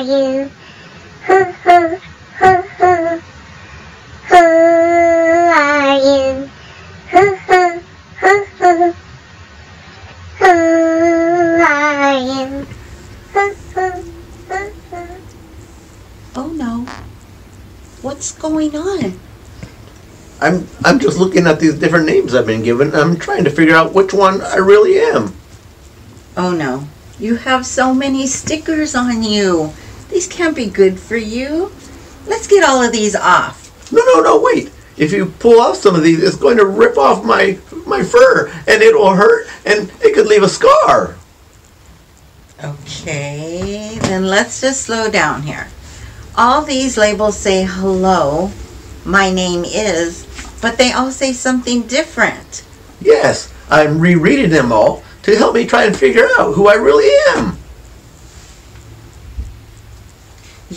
are you? Who, who, who, who? Who are you? Who, who, who, who? Who are you? Who, who, who, who? Oh no. What's going on? I'm I'm just looking at these different names I've been given. I'm trying to figure out which one I really am. Oh no. You have so many stickers on you. These can't be good for you. Let's get all of these off. No, no, no, wait. If you pull off some of these, it's going to rip off my my fur, and it will hurt, and it could leave a scar. Okay, then let's just slow down here. All these labels say hello, my name is, but they all say something different. Yes, I'm rereading them all to help me try and figure out who I really am.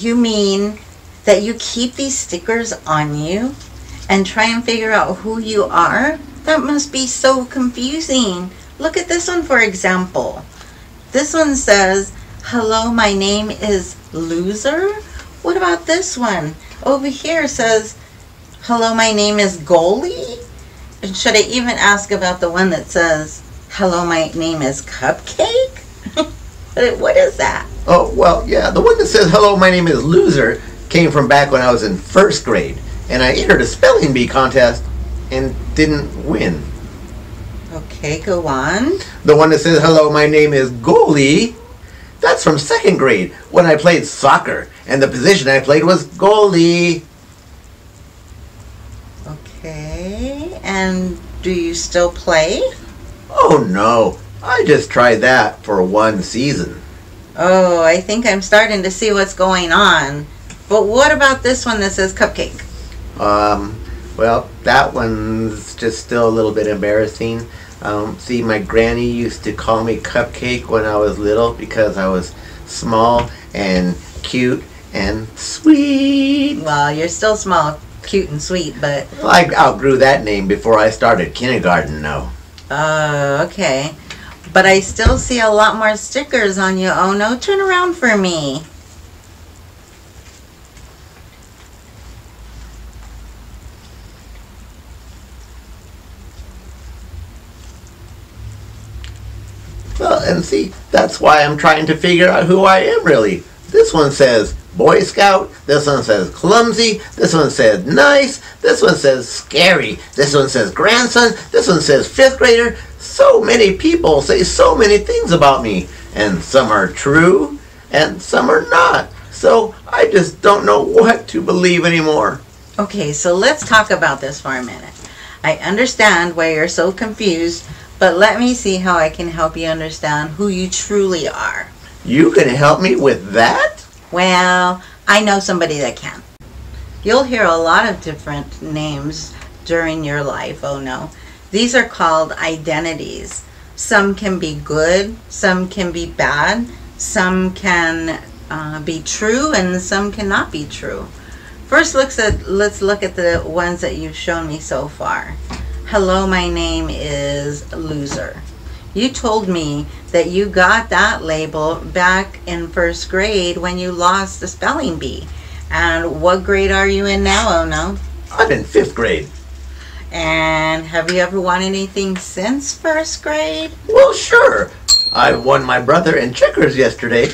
You mean that you keep these stickers on you and try and figure out who you are? That must be so confusing. Look at this one, for example. This one says, Hello, my name is Loser. What about this one? Over here says, Hello, my name is Goalie. And should I even ask about the one that says, Hello, my name is Cupcake? What- is that? Oh, well, yeah, the one that says, hello, my name is Loser came from back when I was in first grade, and I entered a spelling bee contest and didn't win. Okay, go on. The one that says, hello, my name is Goalie, that's from second grade when I played soccer, and the position I played was goalie. Okay, and do you still play? Oh no, I just tried that for one season. Oh, I think I'm starting to see what's going on. But what about this one that says cupcake? Um, well, that one's just still a little bit embarrassing. Um, see, my granny used to call me Cupcake when I was little because I was small and cute and sweet. Well, you're still small, cute, and sweet, but I outgrew that name before I started kindergarten, though. oh, okay. But I still see a lot more stickers on you. Oh no, turn around for me. Well, and see, that's why I'm trying to figure out who I am really. This one says Boy Scout, this one says clumsy, this one says nice, this one says scary, this one says grandson, this one says fifth grader. So many people say so many things about me, and some are true, and some are not. So I just don't know what to believe anymore. Okay, so let's talk about this for a minute. I understand why you're so confused, but let me see how I can help you understand who you truly are. You can help me with that? Well, I know somebody that can. You'll hear a lot of different names during your life, oh no. These are called identities. Some can be good, some can be bad, some can uh, be true, and some cannot be true. First, looks at let's look at the ones that you've shown me so far. Hello, my name is Loser. You told me that you got that label back in first grade when you lost the spelling bee. And what grade are you in now, oh no? I'm in fifth grade. And have you ever won anything since first grade? Well, sure. I won my brother in checkers yesterday.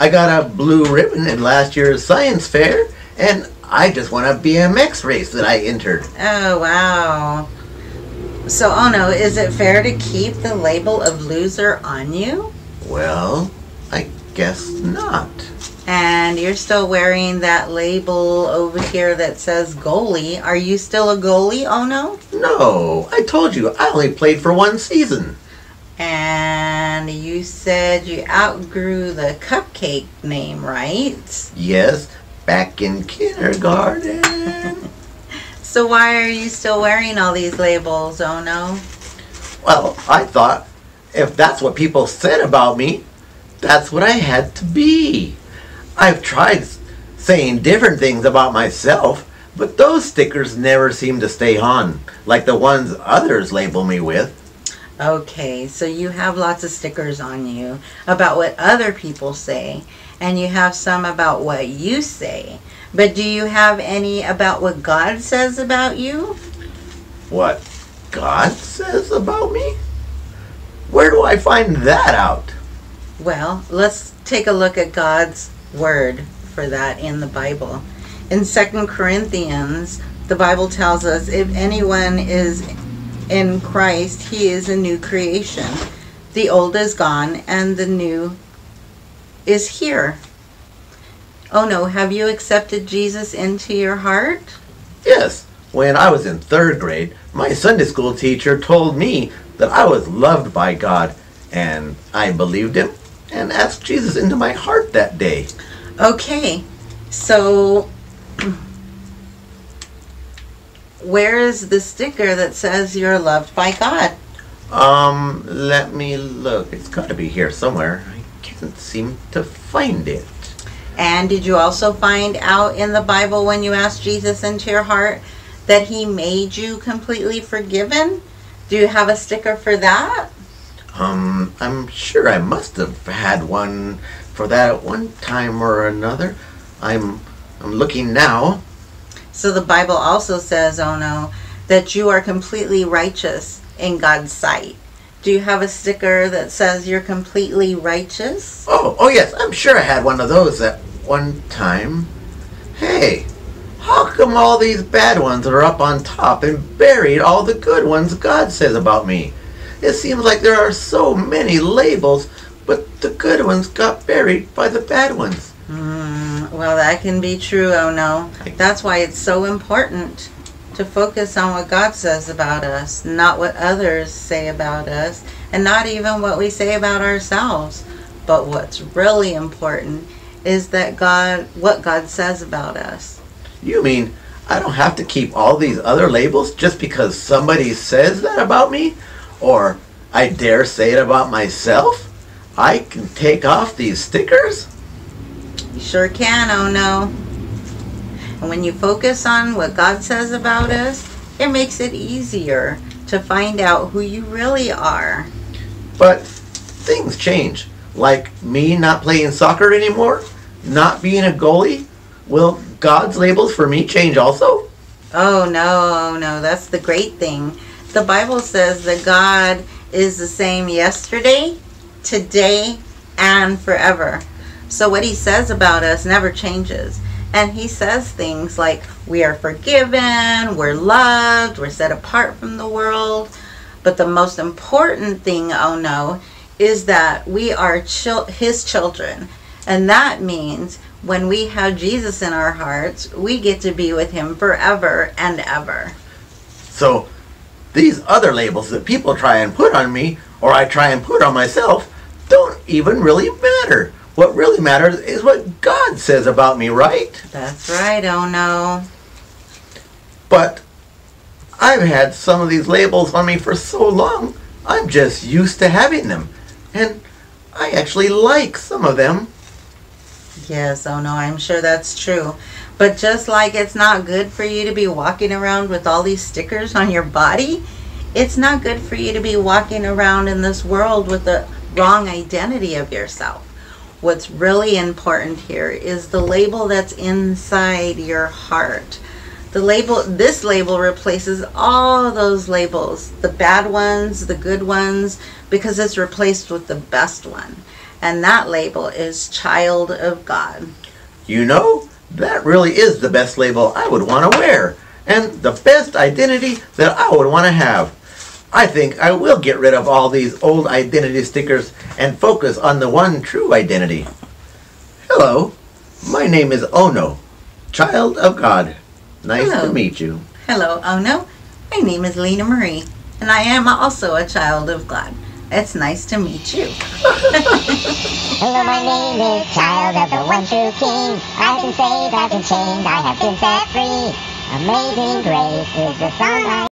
I got a blue ribbon in last year's science fair, and I just won a BMX race that I entered. Oh, wow. So, oh no, is it fair to keep the label of loser on you? Well, I guess not. And you're still wearing that label over here that says goalie. Are you still a goalie? Oh no? No, I told you I only played for one season. And you said you outgrew the cupcake name, right? Yes, back in kindergarten. So why are you still wearing all these labels? Oh no? well, I thought if that's what people said about me, that's what I had to be. I've tried saying different things about myself, but those stickers never seem to stay on, like the ones others label me with. Okay, so you have lots of stickers on you about what other people say, and you have some about what you say. But do you have any about what God says about you? What God says about me? Where do I find that out? Well, let's take a look at God's word for that in the Bible. In Second Corinthians, the Bible tells us if anyone is in Christ, he is a new creation. The old is gone and the new is here. Oh no, have you accepted Jesus into your heart? Yes, when I was in third grade, my Sunday school teacher told me that I was loved by God, and I believed him and asked Jesus into my heart that day. Okay, so where is the sticker that says you're loved by God? Um, let me look. It's got to be here somewhere. I can't seem to find it. And did you also find out in the Bible when you asked Jesus into your heart that he made you completely forgiven? Do you have a sticker for that? Um, I'm sure I must have had one for that at one time or another. I'm I'm looking now. So the Bible also says, oh no, that you are completely righteous in God's sight. Do you have a sticker that says you're completely righteous? Oh, oh yes, I'm sure I had one of those at one time. Hey, how come all these bad ones are up on top and buried all the good ones God says about me? It seems like there are so many labels, but the good ones got buried by the bad ones. Mm, well, that can be true, oh no. That's why it's so important to focus on what God says about us, not what others say about us, and not even what we say about ourselves. But what's really important is that God, what God says about us. You mean I don't have to keep all these other labels just because somebody says that about me? Or I dare say it about myself? I can take off these stickers? You sure can, oh no. And when you focus on what God says about us, it makes it easier to find out who you really are. But things change. Like me not playing soccer anymore? Not being a goalie? Will God's labels for me change also? Oh no, no, that's the great thing. The Bible says that God is the same yesterday, today, and forever. So what he says about us never changes. And he says things like we are forgiven, we're loved, we're set apart from the world. But the most important thing, oh no, is that we are chil- his children. And that means when we have Jesus in our hearts, we get to be with him forever and ever. So these other labels that people try and put on me, or I try and put on myself, don't even really matter. What really matters is what God says about me, right? That's right, oh no. But I've had some of these labels on me for so long, I'm just used to having them. And I actually like some of them. Yes, oh no, I'm sure that's true. But just like it's not good for you to be walking around with all these stickers on your body, it's not good for you to be walking around in this world with the wrong identity of yourself. What's really important here is the label that's inside your heart. The label, this label replaces all those labels, the bad ones, the good ones, because it's replaced with the best one. And that label is child of God. You know, that really is the best label I would want to wear, and the best identity that I would want to have. I think I will get rid of all these old identity stickers and focus on the one true identity. Hello, my name is Ono, child of God. Nice Hello. to meet you. Hello, Ono. My name is Lena Marie, and I am also a child of God. It's nice to meet you. Hello, my name is Child of the One True King. I've been saved, I've been chained, I have been set free. Amazing grace is the song I